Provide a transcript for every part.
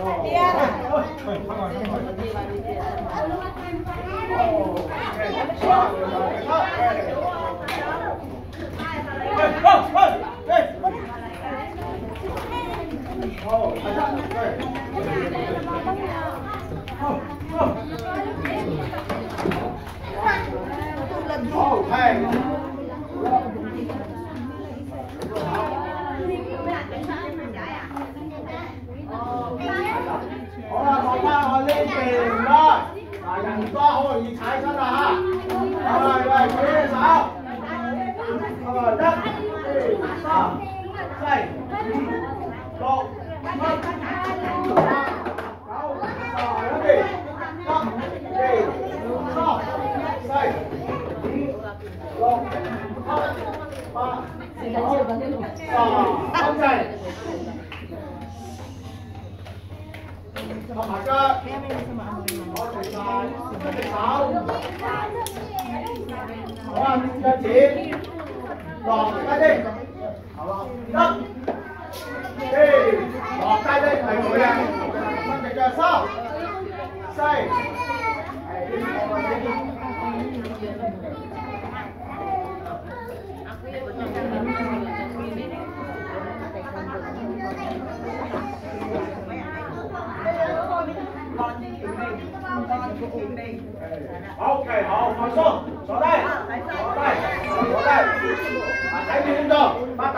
好 năm bảy độ mất sáu sò nó đi năm đi sò bảy độ không ba sáu sò không dày Hãy subscribe cho kênh Ghiền Mì Gõ Để không bỏ lỡ những video hấp dẫn 脚趾，落低啲，好啦，一，二，落低啲系佢嘅，伸只脚三，四，OK，好，放松，坐低，坐低，坐低，啊，睇住点做，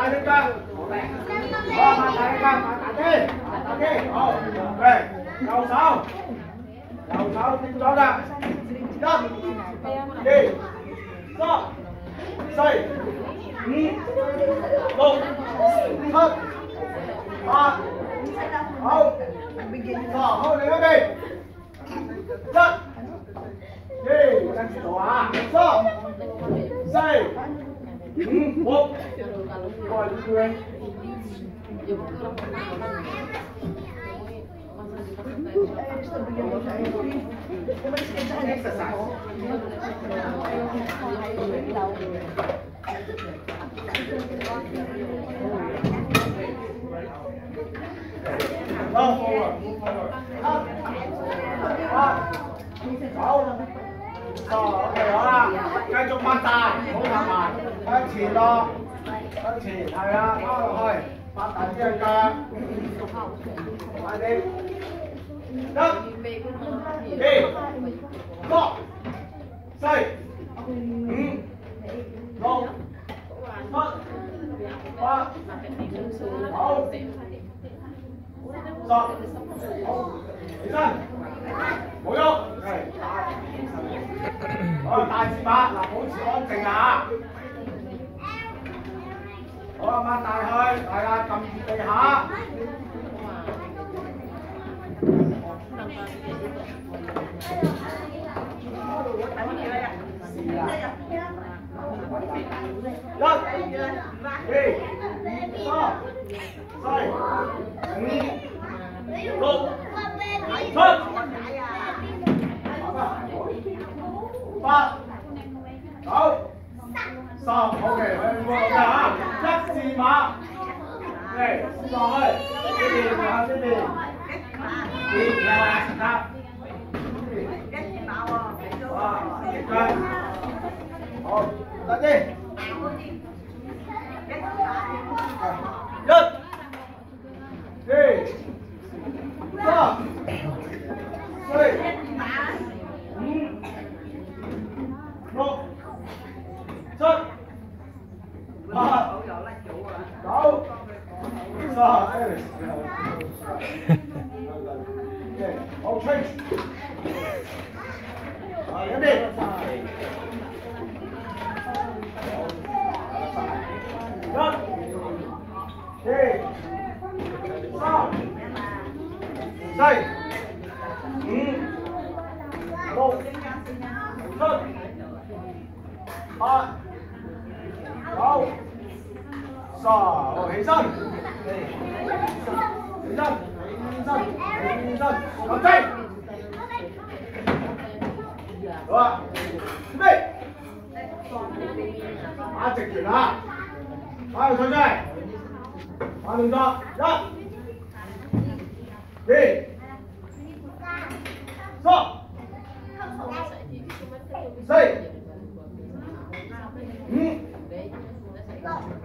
tay lên ra Đó, hạ tay lên ra, hạ tay kia. Hạ tay kia, ồ, ok. Đầu sau. Đầu sau, tinh đó ra. Đập Đi. Đó Xoay Một. Thất Ba. Hậu. Đó, hậu lên đây Đập Đi, đang chỉ đỏ à Đó Xoay 1 código, né? Eu vou procurar Não, por favor, por favor. Ah, ah, ah. 走，哦，OK 好啦，继续擘大，唔好合埋，向前落，向前系啊，抛落去，擘大啲只脚，快啲，一、二、三、四、五、六、七、八、九。十，好，起身，冇喐，系， 好，大字马，嗱，保持安静啊，好啊，擘大佢，系啦，揿住地下，一、二、三、四、五。六、 vội vã chắc gì mà? Này, xin lỗi. Cái gì mà cái gì? Đi, ra ra rồi rồi ờ, ra đi. Dứt đi. Rồi đi. Hey. đây ừ. một thân ba đâu sở hình dân hình dân hình dân hình dân hình dân 好啊，准备，打直拳啦，摆个手出嚟，摆动作，一、二、三、四、五、六，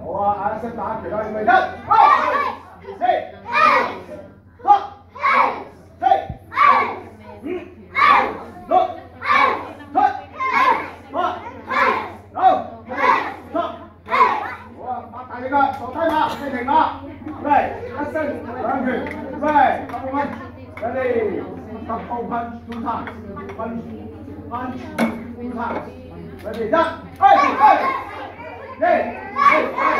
好啊，啱先打拳啦，预备，一。你个手太麻，太紧了。来，一胜，两拳，来，打我们，来嘞，一，二，二，二。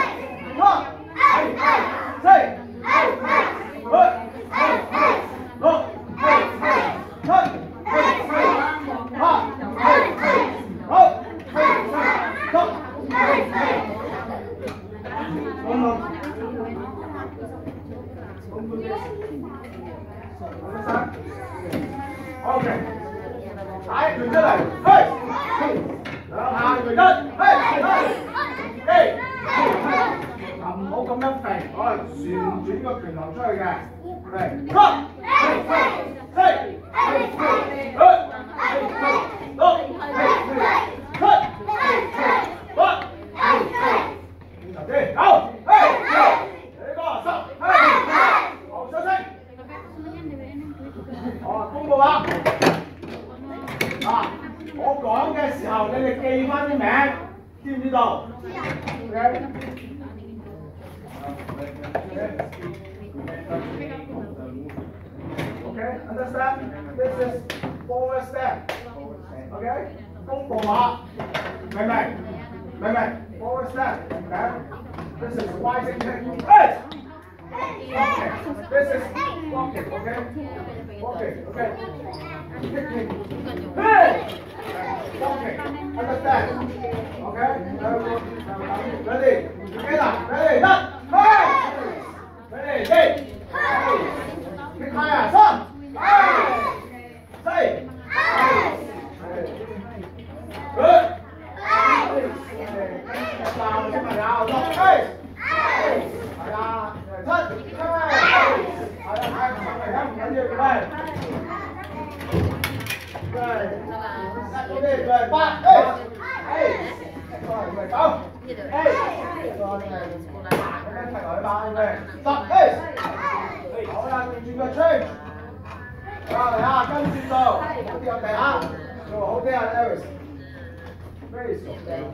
trái người chân này hey hai người chân hey hey cầm mẫu cầm đất này đó là xin chính các quyền làm chơi gà này không hey hey hey hey hey hey hey hey hey hey Understand? This is forward step. Okay? Kung po ma. Mei mei. Mei mei. Forward step. Okay? This is rising technique. Hey! Okay. This is walking. Okay? Walking. Okay? Kicking. Hey! Walking. Understand? Okay? Nào.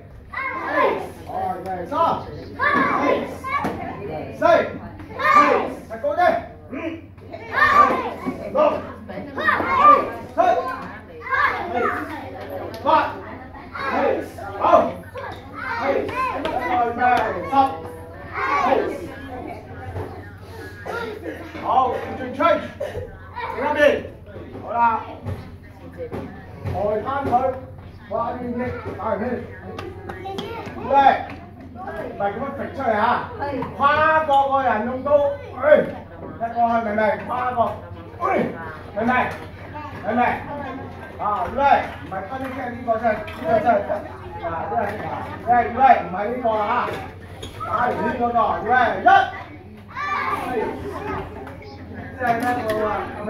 好啲我哋啊，做好啲啊，Elvis。Very good. 好，转 change，另一边，好啦，外摊佢，画边翼，打完圈，叻，唔系咁样揈出嚟吓，跨过个人用刀，诶，踢过去明唔明？跨过，诶，明唔明？明唔明？啊，叻，唔系分即系呢个真系，呢个真系，啊，真系，叻叻，唔系呢个啊，打完圈嗰个，叻一。 哎再来我个看到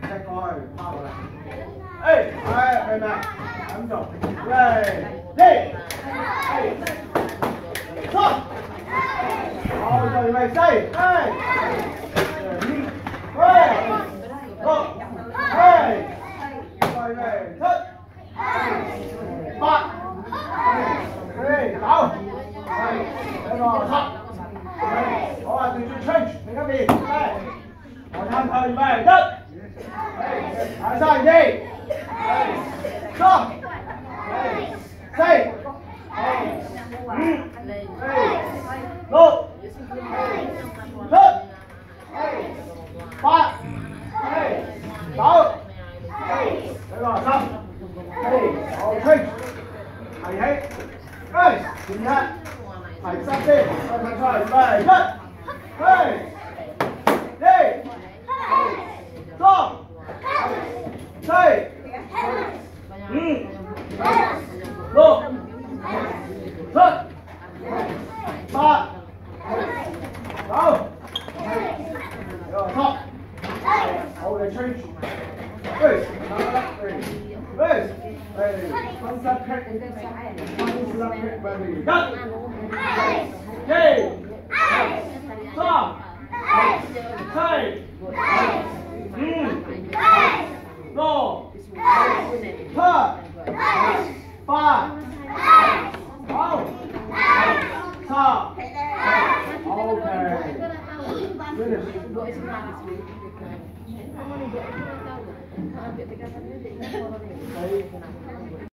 没再高一点过来哎哎妹妹咱们走哎走好一位下一 Năm thời về đất. Hà Giang đi? Cho Xây Lộ. Lợn Ba Sáu Đấy rồi, xong. Ok Hãy. Hết Ê Chính hạn Hãy sắp đi Hãy sắp đi Hãy sắp đi ba go rồi hold the change Hey, hey, hey, hey, concentrate, concentrate, baby. Go! Hey! Hey! Stop! Hey!